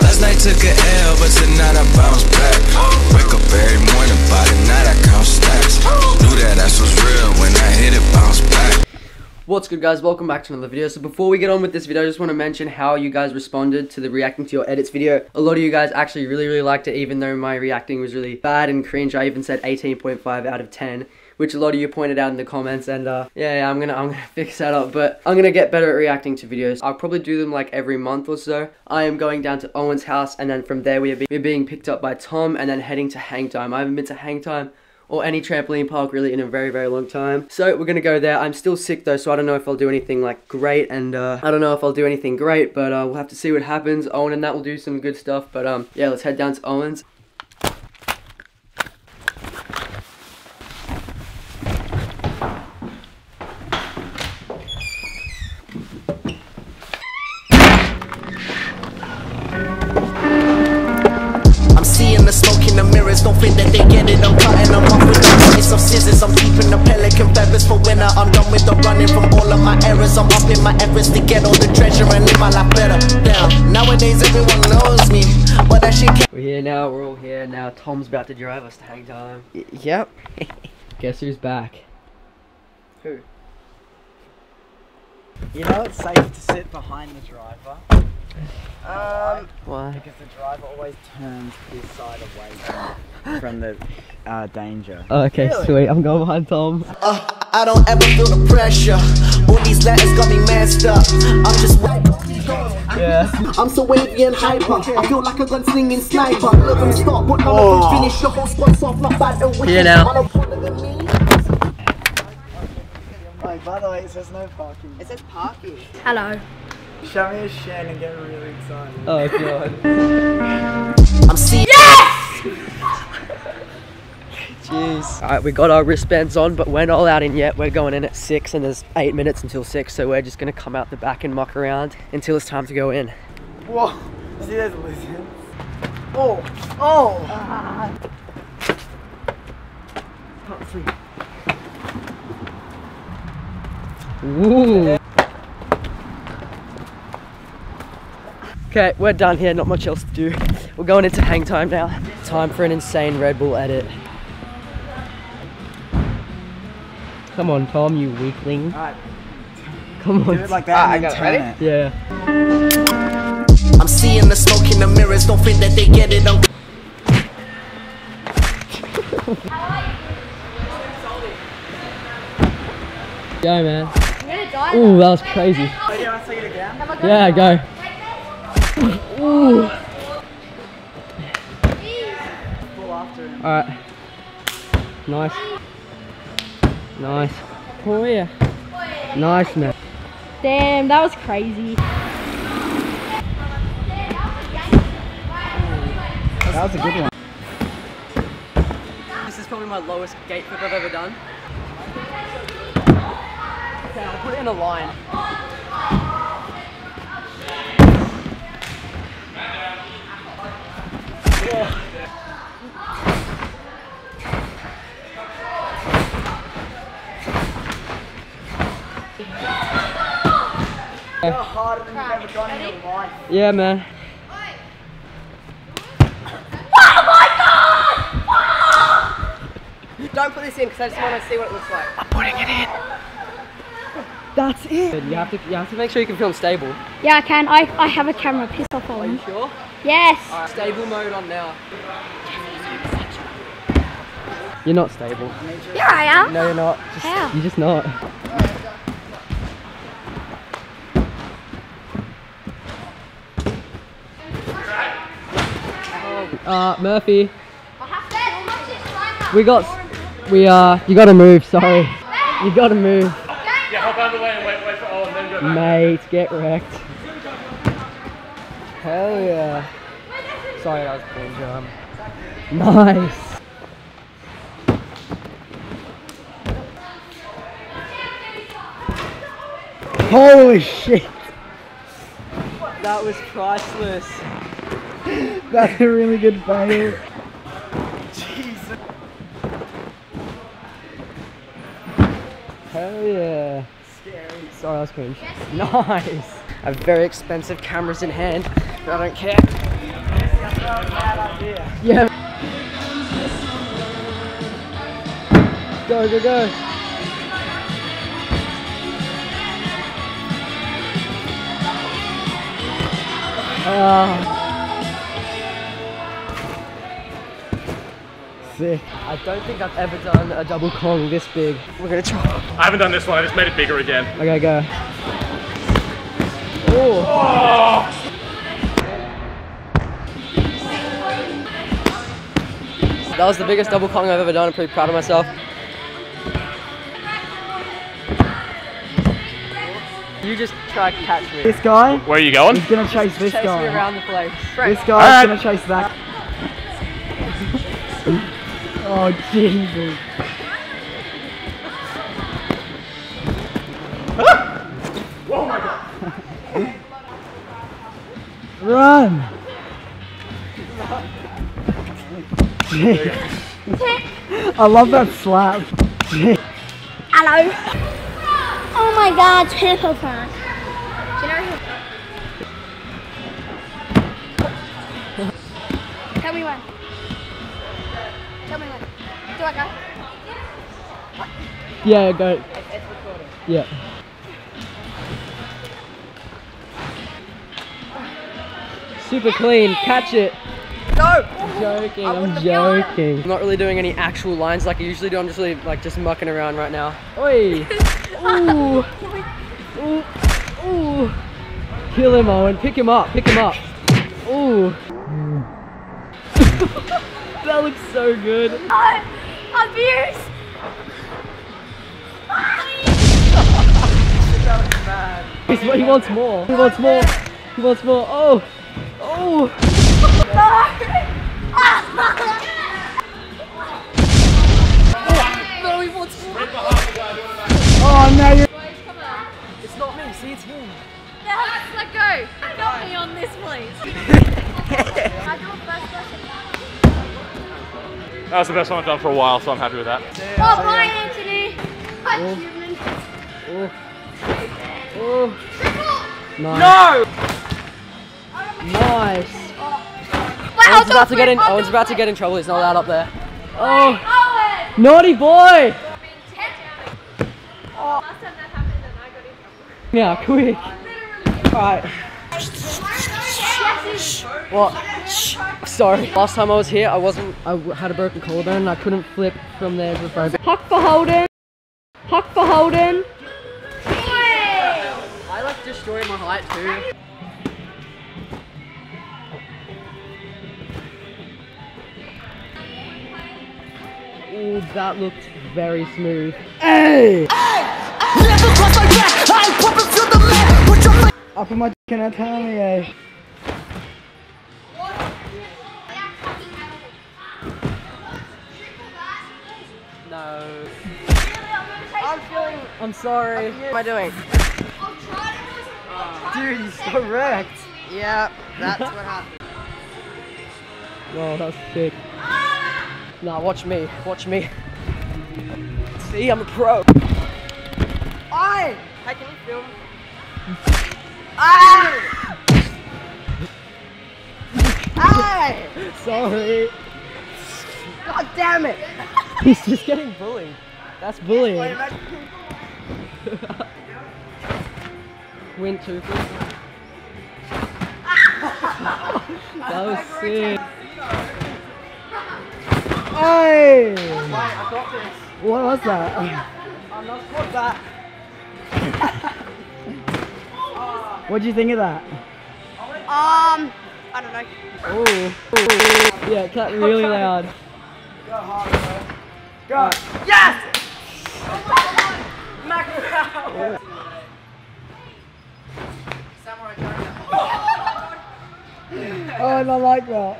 Last night took a L, but tonight I bounce back. Wake up every morning, by the night I count stacks. Knew that ass was real when I hit it, bounce back. What's good guys, welcome back to another video. So before we get on with this video, I just want to mention how you guys responded to the reacting to your edits video. A lot of you guys actually really, really liked it, even though my reacting was really bad and cringe. I even said 18.5 out of 10 which a lot of you pointed out in the comments and uh, yeah, yeah, I'm gonna I'm gonna fix that up but I'm gonna get better at reacting to videos I'll probably do them like every month or so I am going down to Owen's house and then from there we are, be we're being picked up by Tom and then heading to Hang Time I haven't been to Hang Time or any trampoline park really in a very very long time. So we're gonna go there. I'm still sick though so i don't know if i'll do anything like great and uh, i don't know if i'll do anything great but uh, we'll have to see what happens. Owen and that will do some good stuff but um yeah let's head down to owen's live my life better. Damn, nowadays everyone knows me, but shit can't. we're here now we're all here now tom's about to drive us to hang time Yep. guess who's back Who? You know it's safe to sit behind the driver. Um, why because the driver always turns his side away from, the uh, danger. okay sweet i'm going behind tom Uh, I don't ever feel the pressure. All these letters got me messed up. I'm just. Yeah I'm so wavy and hyper. I feel like a gunslinging sniper. Let them stop, but none of them finish. The whole squad's off, not bad and wicked. Here now. Man, I'm taller than me. Oh, by the way, it says no parking. It says parking. Hello. Show me a shin and get really excited. oh god I'm seeing. Jeez. Alright, we got our wristbands on, but we're not allowed in yet. We're going in at 6 and there's 8 minutes until 6, so we're just gonna come out the back and muck around until it's time to go in. Whoa! See, there's. Oh! Oh! Ooh. Okay, we're done here, not much else to do. We're going into hang time now. Time for an insane Red Bull edit. Come on, Tom, you weakling. Alright, Come do on. it like that ah, and then turn it. yeah. I'm seeing the smoke in the mirrors. Don't think that they get it. I'm Go, man. I'm gonna die. Ooh, that was crazy. Oh, do you want to it again? Am I going Yeah, go. Ooh. Pull after him. Alright. Nice. Nice. Oh yeah. Nice man. Damn, that was crazy. That was a good one. This is probably my lowest gate flip I've ever done. Okay, I'll put it in a line. You're harder than you've ever gone in your. Yeah, man. Don't put this in because I just want to see what it looks like. I'm putting it in. That's it. You have to you have to make sure you can film stable. Yeah, I can. I, I have a camera. Piss off, Are you Owen. sure? Yes. Alright, stable mode on now. You're not stable. Here I am. No, you're not. Just, How? You're just not. Uh, Murphy, we got, we uh, you gotta move. Sorry, you gotta move. Yeah, hop out of the way and wait, wait for Owen, then go back. Mate, get wrecked. Hell yeah. Sorry, that was cringe. Um, nice. Holy shit. That was priceless. That's a really good fail. Hell yeah. Sorry, that was cringe. Nice. I have very expensive cameras in hand, but I don't care. Yeah. Go, go, go. Ah. Sick. I don't think I've ever done a double Kong this big. We're gonna try. I haven't done this one. I just made it bigger again. Okay, go. Oh. That was the biggest double Kong I've ever done. I'm pretty proud of myself. You just try to catch me. This guy, Where are you going? he's gonna chase this Chase me guy. around the place. This guy's Alright. gonna chase that. Oh Jesus. Run! I love that slap. Hello. Oh my god, Hippo fan. Do you know who? Tell me when. Tell me when. Do I go? Yeah, go. Yeah. Super clean. Catch it. No. I'm Joking. I'm joking. I'm not really doing any actual lines like I usually do. I'm just really like just mucking around right now. Oi. Ooh. Ooh. Ooh. Kill him, Owen. Pick him up. Pick him up. Ooh. that looks so good. Oh, abuse. He's, he wants more. He wants more. He wants more. Oh. Oh. No, he wants more. Oh no, you're. It's not me. See, it's him. Let's let go. Help me on this, please. I do a first person. That was the best one I've done for a while, so I'm happy with that. Oh, bye, Anthony. Hi, oh. human. Oh. Oh. Triple. Nice. Nice. Wow, Owen's about to get in. don't Owen's about to get in trouble. He's not allowed up there. Oh. Owen. Naughty boy. Yeah, quick. Alright. What? Sorry. Last time I was here, I wasn't. I had a broken collarbone and I couldn't flip from there to the front. Huck for Holden. Huck for Holden. I like destroy my height too. Ooh, that looked very smooth. Hey! I put my dick in her tummy, eh? I'm sorry. What am I doing? Dude, he's so wrecked. Yeah, that's what happened. Whoa, that's sick. Nah, watch me. Watch me. See, I'm a pro. Oi! Hey, can you film? Ah! Hey! Sorry. God damn it! He's just getting bullied. That's bullying. Win two. that was sick. Hey! I got this. What was that? I'm not back. What do you think of that? Um, I don't know. Oh. Yeah, cut really loud. Go! Yes! Mackerel! Oh, I don't like that.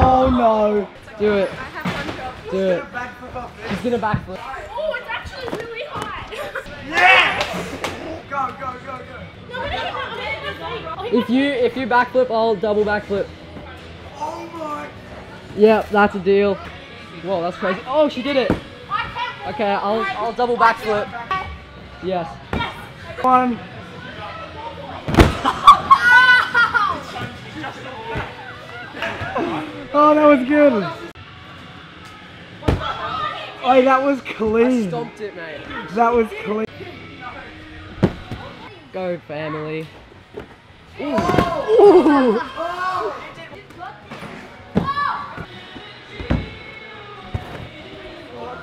Oh no! Do it. Do it. She's gonna backflip. Oh, it's actually really hot. Yes! Go, go, go, go! No, we don't even- I'm not even- If you if you backflip, I'll double backflip. Oh my! Yep, that's a deal. Whoa, that's crazy. Oh, she did it. Okay, I'll I'll double backflip. Yes. One. Oh, that was good. Oh, that was clean. Stomped it, mate. That was clean. Go family.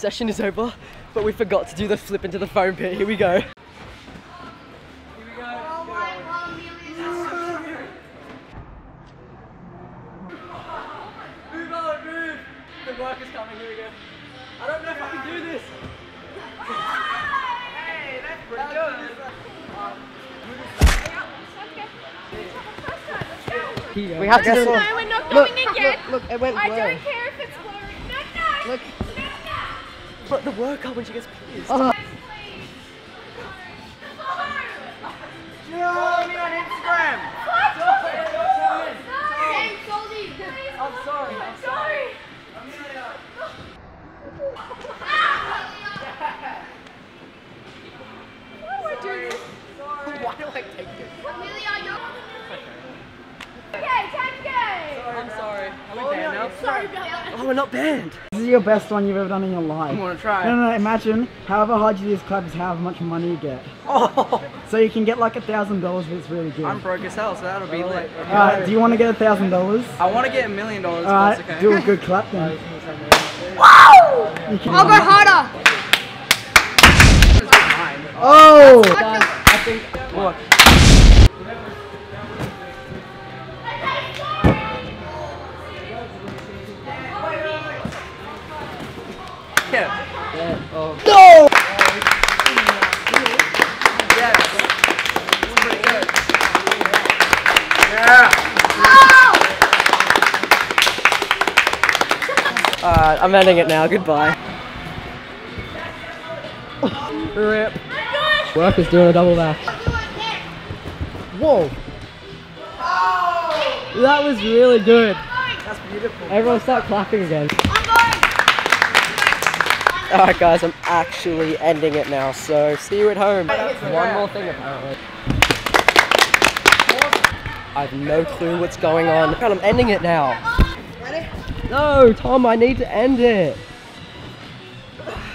session is over, but we forgot to do the flip into the foam pit. Here we go. Move on, move! The work is coming, here we go. I don't know if I can do this. hey, that's pretty good. We have to do No, we're not Look, going again. look, look, it went I blur. don't care if it's blurry. No, no. Look. No, no. But the workout when she gets pissed. Please. Uh-huh. James, Goldie, please. I'm sorry. I'm sorry. Why do I do this? Why do I take it? Amelia, you're... Okay, time to go. I'm sorry. Are we banned now? Sorry about that. Oh, we're not banned. This is your best one you've ever done in your life. I want to try. No, no, no, imagine however hard you do this clap is how much money you get. Oh, So you can get like a thousand dollars if it's really good. I'm broke as hell, so that'll be lit. Alright, do you want to get a thousand dollars? I want to get a million dollars, Alright, okay. do a good clap then. You can- I'll go harder. Oh! Alright, I'm ending it now. Goodbye. Rip. Work is doing a double back. Whoa. That was really good. That's beautiful. Everyone start clapping again. Alright guys, I'm actually ending it now, so see you at home. One more thing apparently. I have no clue what's going on. God, I'm ending it now. No, Tom, I need to end it.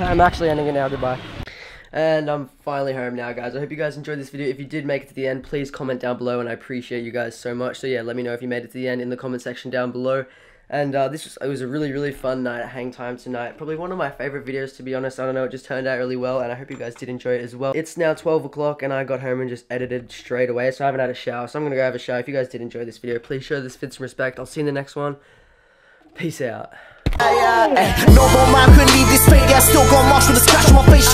I'm actually ending it now, goodbye. And I'm finally home now, guys. I hope you guys enjoyed this video. If you did make it to the end, please comment down below, and I appreciate you guys so much. So yeah, let me know if you made it to the end in the comment section down below. And uh, this was, it was a really, really fun night at Hang Time tonight. Probably one of my favorite videos, to be honest. I don't know, it just turned out really well, and I hope you guys did enjoy it as well. It's now 12 o'clock, and I got home and just edited straight away, so I haven't had a shower. So I'm going to go have a shower. If you guys did enjoy this video, please show this vid some respect. I'll see you in the next one. Peace out. No more mind could leave this fate. I still got scratch my face.